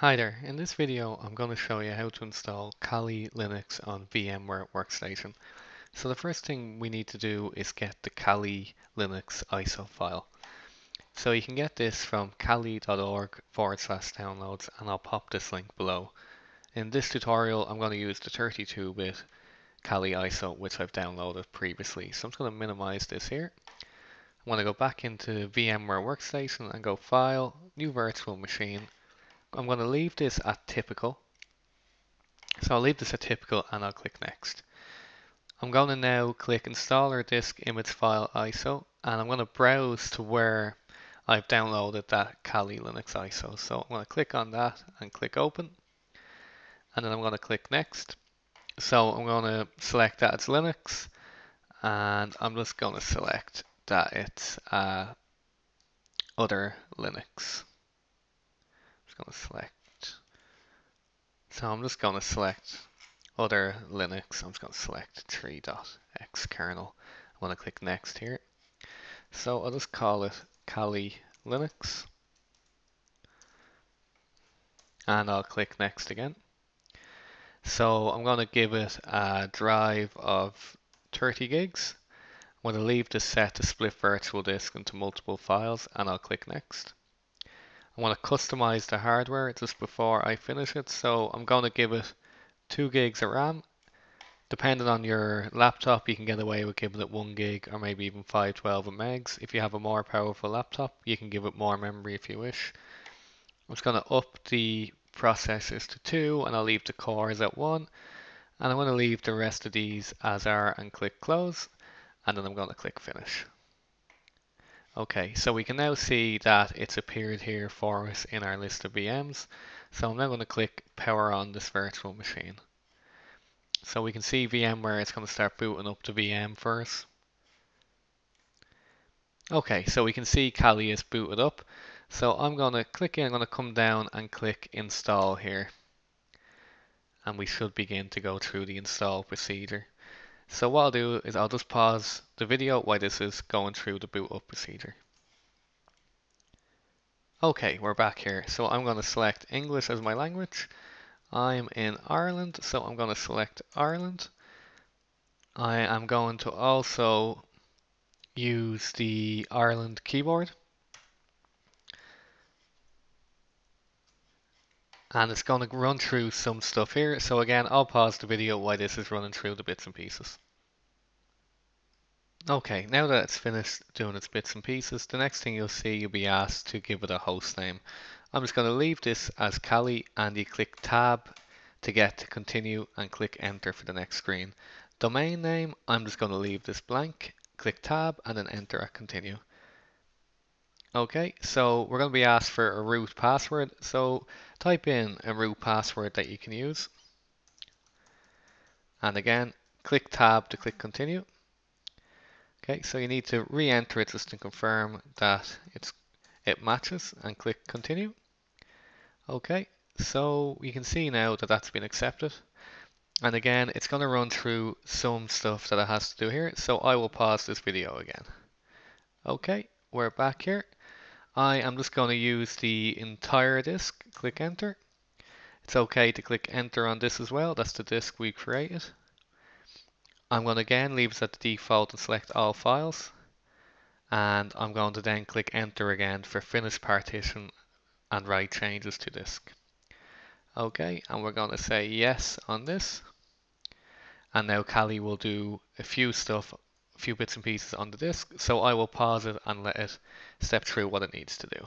Hi there, in this video I'm going to show you how to install Kali Linux on VMware Workstation. So the first thing we need to do is get the Kali Linux ISO file. So you can get this from kali.org forward slash downloads and I'll pop this link below. In this tutorial I'm going to use the 32-bit Kali ISO which I've downloaded previously. So I'm just going to minimize this here. I'm going to go back into VMware Workstation and go File, New Virtual Machine I'm going to leave this at typical. So I'll leave this at typical and I'll click next. I'm going to now click installer disk image file ISO and I'm going to browse to where I've downloaded that Kali Linux ISO. So I'm going to click on that and click open and then I'm going to click next. So I'm going to select that it's Linux and I'm just going to select that it's uh, other Linux going to select. So I'm just going to select other Linux. I'm just going to select 3.x kernel. I'm going to click next here. So I'll just call it Kali Linux. And I'll click next again. So I'm going to give it a drive of 30 gigs. I'm going to leave this set to split virtual disk into multiple files and I'll click next. I want to customize the hardware just before I finish it. So I'm going to give it 2 gigs of RAM. Depending on your laptop, you can get away with giving it 1 gig or maybe even 512 megs. If you have a more powerful laptop, you can give it more memory if you wish. I'm just going to up the processors to 2 and I'll leave the cores at 1. And I'm going to leave the rest of these as are and click close. And then I'm going to click finish. Okay, so we can now see that it's appeared here for us in our list of VMs. So I'm now going to click power on this virtual machine. So we can see VMware it's going to start booting up the VM for us. Okay, so we can see Kali is booted up. So I'm going to click I'm going to come down and click install here. And we should begin to go through the install procedure. So what I'll do is I'll just pause the video while this is going through the boot up procedure. Okay, we're back here. So I'm going to select English as my language. I'm in Ireland, so I'm going to select Ireland. I am going to also use the Ireland keyboard. And it's going to run through some stuff here. So again, I'll pause the video while this is running through the bits and pieces. Okay, now that it's finished doing its bits and pieces, the next thing you'll see you'll be asked to give it a host name. I'm just going to leave this as Kali and you click tab to get to continue and click enter for the next screen. Domain name, I'm just going to leave this blank, click tab and then enter at continue. Okay, so we're going to be asked for a root password. So type in a root password that you can use. And again, click tab to click continue. Okay, so you need to re-enter it just to confirm that it's it matches and click continue. Okay, so you can see now that that's been accepted. And again, it's going to run through some stuff that it has to do here. So I will pause this video again. Okay, we're back here. I am just going to use the entire disk, click enter. It's okay to click enter on this as well, that's the disk we created. I'm going to again leave it at the default and select all files. And I'm going to then click enter again for finish partition and write changes to disk. Okay, and we're going to say yes on this. And now Kali will do a few stuff few bits and pieces on the disk, so I will pause it and let it step through what it needs to do.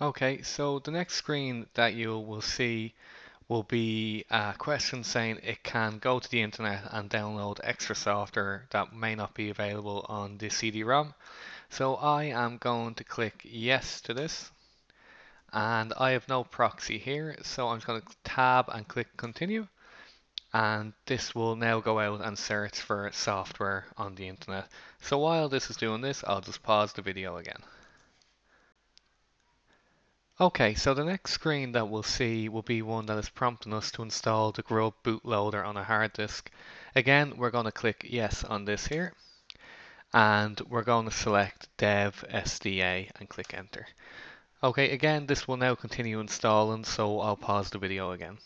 Okay, so the next screen that you will see will be a question saying it can go to the internet and download extra software that may not be available on the CD-ROM. So I am going to click yes to this and I have no proxy here so I'm just going to tab and click continue and this will now go out and search for software on the internet. So while this is doing this, I'll just pause the video again. Okay, so the next screen that we'll see will be one that is prompting us to install the Grub bootloader on a hard disk. Again, we're going to click yes on this here, and we're going to select dev SDA and click enter. Okay, again, this will now continue installing, so I'll pause the video again.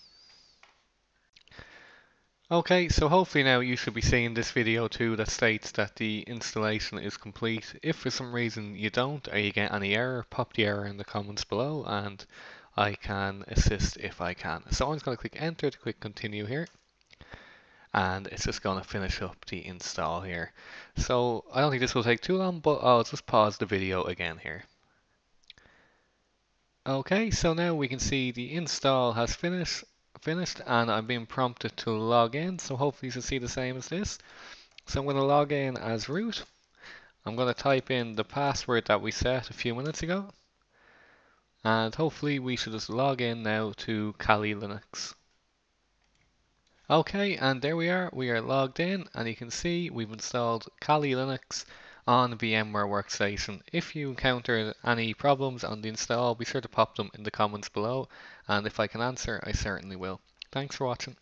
Okay, so hopefully now you should be seeing this video too that states that the installation is complete. If for some reason you don't or you get any error, pop the error in the comments below and I can assist if I can. So I'm just going to click enter to click continue here and it's just going to finish up the install here. So I don't think this will take too long but I'll just pause the video again here. Okay, so now we can see the install has finished finished and I'm being prompted to log in so hopefully you can see the same as this. So I'm going to log in as root. I'm going to type in the password that we set a few minutes ago. And hopefully we should just log in now to Kali Linux. Okay and there we are. We are logged in and you can see we've installed Kali Linux on VMware Workstation. If you encounter any problems on the install, be sure to pop them in the comments below, and if I can answer, I certainly will. Thanks for watching.